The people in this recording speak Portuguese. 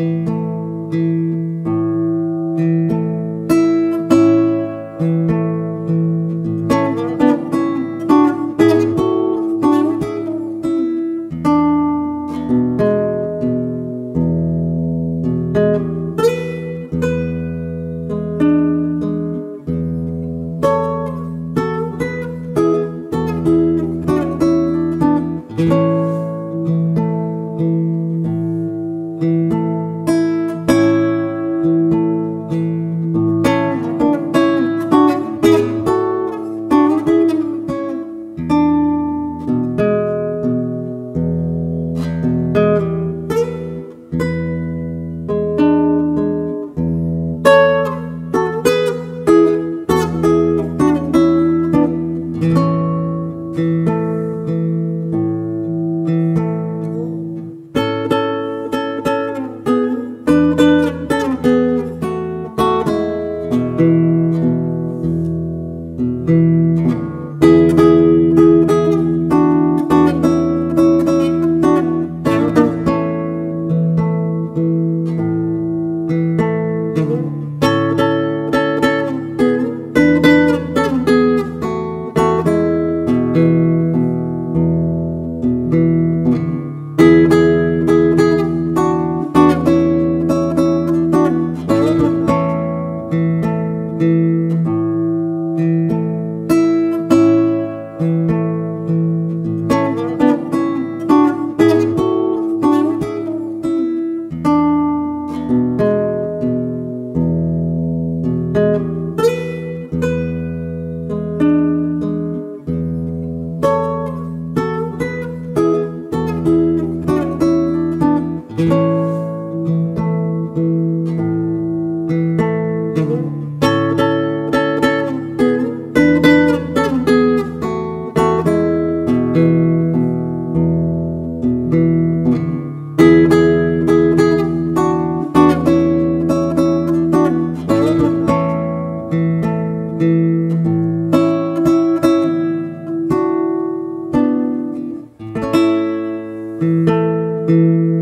Música Música